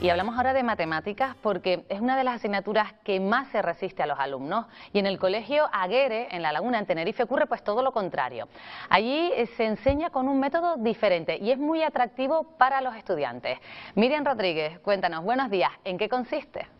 Y hablamos ahora de matemáticas porque es una de las asignaturas que más se resiste a los alumnos. Y en el colegio Aguere, en La Laguna, en Tenerife, ocurre pues todo lo contrario. Allí eh, se enseña con un método diferente y es muy atractivo para los estudiantes. Miriam Rodríguez, cuéntanos, buenos días, ¿en qué consiste?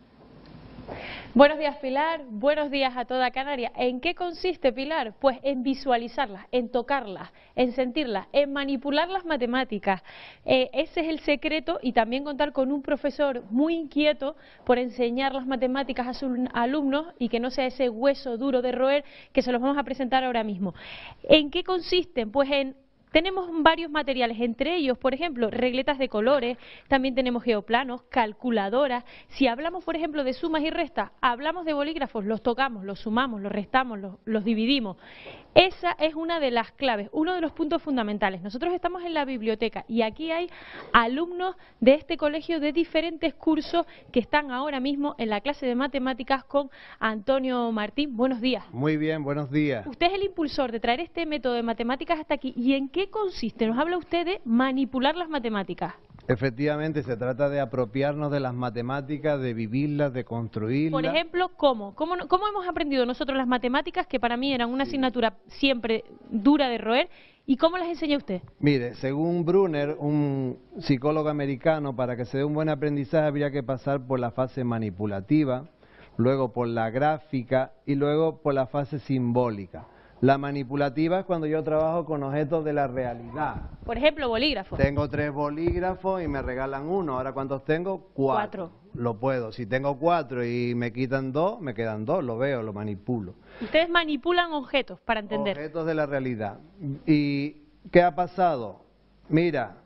Buenos días Pilar, buenos días a toda Canaria. ¿En qué consiste Pilar? Pues en visualizarlas, en tocarlas, en sentirlas, en manipular las matemáticas. Eh, ese es el secreto y también contar con un profesor muy inquieto por enseñar las matemáticas a sus alumnos y que no sea ese hueso duro de roer que se los vamos a presentar ahora mismo. ¿En qué consisten? Pues en tenemos varios materiales, entre ellos, por ejemplo, regletas de colores, también tenemos geoplanos, calculadoras. Si hablamos, por ejemplo, de sumas y restas, hablamos de bolígrafos, los tocamos, los sumamos, los restamos, los, los dividimos. Esa es una de las claves, uno de los puntos fundamentales. Nosotros estamos en la biblioteca y aquí hay alumnos de este colegio de diferentes cursos que están ahora mismo en la clase de matemáticas con Antonio Martín. Buenos días. Muy bien, buenos días. Usted es el impulsor de traer este método de matemáticas hasta aquí. ¿Y en qué consiste? Nos habla usted de manipular las matemáticas. Efectivamente, se trata de apropiarnos de las matemáticas, de vivirlas, de construirlas. Por ejemplo, ¿cómo? ¿cómo? hemos aprendido nosotros las matemáticas, que para mí eran una asignatura siempre dura de roer, y cómo las enseña usted? Mire, según Brunner, un psicólogo americano, para que se dé un buen aprendizaje habría que pasar por la fase manipulativa, luego por la gráfica y luego por la fase simbólica. La manipulativa es cuando yo trabajo con objetos de la realidad. Por ejemplo, bolígrafos. Tengo tres bolígrafos y me regalan uno. Ahora, ¿cuántos tengo? Cuatro. Lo puedo. Si tengo cuatro y me quitan dos, me quedan dos. Lo veo, lo manipulo. Ustedes manipulan objetos, para entender. Objetos de la realidad. ¿Y qué ha pasado? Mira,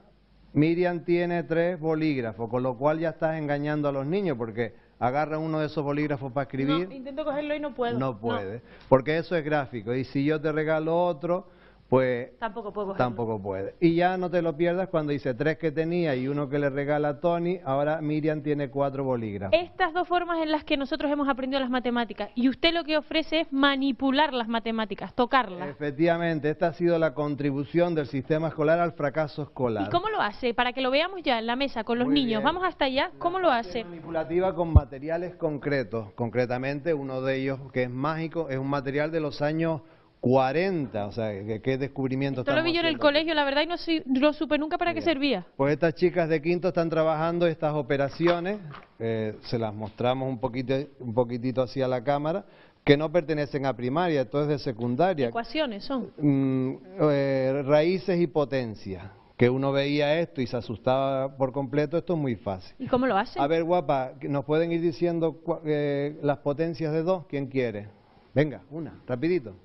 Miriam tiene tres bolígrafos, con lo cual ya estás engañando a los niños porque agarra uno de esos bolígrafos para escribir. No, intento cogerlo y no puedo. No puede, porque eso es gráfico. Y si yo te regalo otro, pues tampoco, puedo tampoco puede. Y ya no te lo pierdas cuando dice tres que tenía y uno que le regala a Tony, ahora Miriam tiene cuatro bolígrafos. Estas dos formas en las que nosotros hemos aprendido las matemáticas y usted lo que ofrece es manipular las matemáticas, tocarlas. Efectivamente, esta ha sido la contribución del sistema escolar al fracaso escolar. ¿Y cómo lo hace? Para que lo veamos ya en la mesa con los niños. Vamos hasta allá. ¿Cómo lo hace? Manipulativa con materiales concretos. Concretamente, uno de ellos que es mágico es un material de los años 40, o sea, ¿qué, descubrimiento Esto lo vi yo en el colegio, la verdad, y no, lo supe nunca para qué servía. Pues estas chicas de quinto están trabajando estas operaciones, eh, se las mostramos un, poquito, un poquitito así a la cámara, que no pertenecen a primaria, esto es de secundaria. ¿Ecuaciones son? Mm, eh, raíces y potencia. Que uno veía esto y se asustaba por completo, esto es muy fácil. ¿Y cómo lo hace? A ver, guapa, ¿nos pueden ir diciendo eh, las potencias de dos? ¿Quién quiere? Venga, una, rapidito.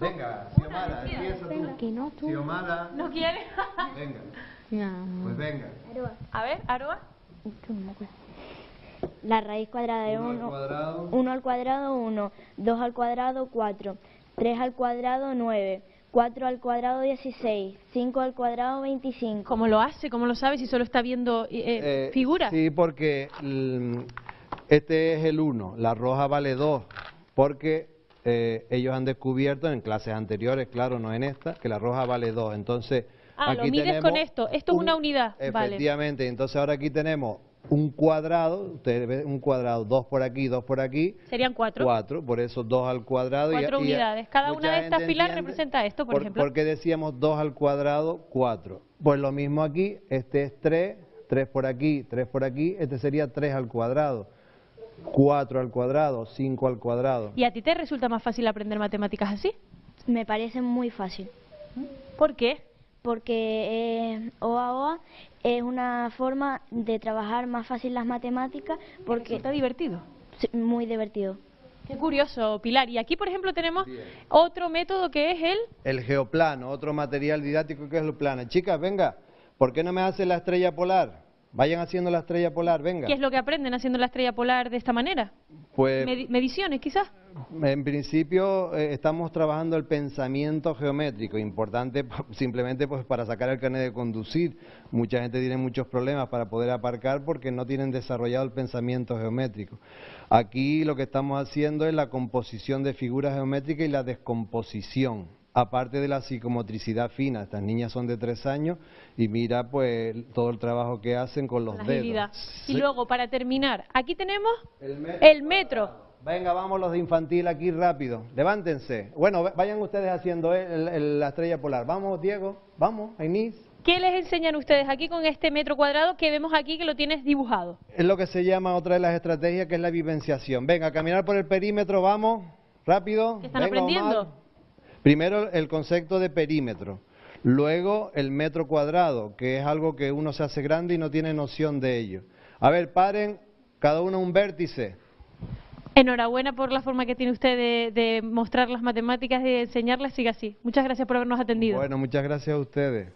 Venga, Xiomara, empieza tú. Que no, tú. Xiomara. ¿No quiere? venga. Pues venga. A ver, Aroa. La raíz cuadrada de 1. 1 al cuadrado 1. 2 al cuadrado 4. 3 al cuadrado 9. 4 al cuadrado 16, 5 al cuadrado 25. ¿Cómo lo hace? ¿Cómo lo sabe si solo está viendo eh, eh, figuras? Sí, porque este es el 1, la roja vale 2, porque eh, ellos han descubierto en clases anteriores, claro, no en esta, que la roja vale 2. Entonces, ah, aquí lo mides con esto. Esto es una unidad. Efectivamente. Entonces, ahora aquí tenemos un cuadrado, ustedes ven un cuadrado, dos por aquí, dos por aquí. Serían cuatro. Cuatro, por eso dos al cuadrado. Cuatro unidades. Cada una de estas filas representa esto, por, ejemplo. ¿Por qué decíamos dos al cuadrado, cuatro? Pues lo mismo aquí, este es tres, tres por aquí, tres por aquí, este sería tres al cuadrado. 4 al cuadrado, 5 al cuadrado. ¿Y a ti te resulta más fácil aprender matemáticas así? Me parece muy fácil. ¿Por qué? Porque eh, OA es una forma de trabajar más fácil las matemáticas porque está divertido. muy divertido. Qué curioso, Pilar. Y aquí, por ejemplo, tenemos otro método que es el... El geoplano, otro material didáctico que es el plano. Chicas, venga, ¿por qué no me hace la estrella polar? Vayan haciendo la estrella polar, venga. ¿Qué es lo que aprenden haciendo la estrella polar de esta manera? Pues, mediciones, quizás. En principio eh, estamos trabajando el pensamiento geométrico, importante simplemente pues para sacar el carnet de conducir. Mucha gente tiene muchos problemas para poder aparcar porque no tienen desarrollado el pensamiento geométrico. Aquí lo que estamos haciendo es la composición de figuras geométricas y la descomposición aparte de la psicomotricidad fina. Estas niñas son de tres años y mira pues todo el trabajo que hacen con los La dedos. Y luego, para terminar, aquí tenemos El metro. el metro. Venga, vamos los de infantil aquí rápido. Levántense. Bueno, vayan ustedes haciendo el- el- la estrella polar. Vamos, Diego. Vamos, Ainis. ¿Qué les enseñan ustedes aquí con este metro cuadrado que vemos aquí que lo tienes dibujado? Es lo que se llama otra de las estrategias que es la vivenciación. Venga, caminar por el perímetro, vamos. Rápido. ¿Qué están Venga, aprendiendo? Omar. Primero el concepto de perímetro. Luego el metro cuadrado, que es algo que uno se hace grande y no tiene noción de ello. A ver, paren, cada uno un vértice. Enhorabuena por la forma que tiene usted de, de mostrar las matemáticas, de enseñarlas, siga así. Muchas gracias por habernos atendido. Bueno, muchas gracias a ustedes.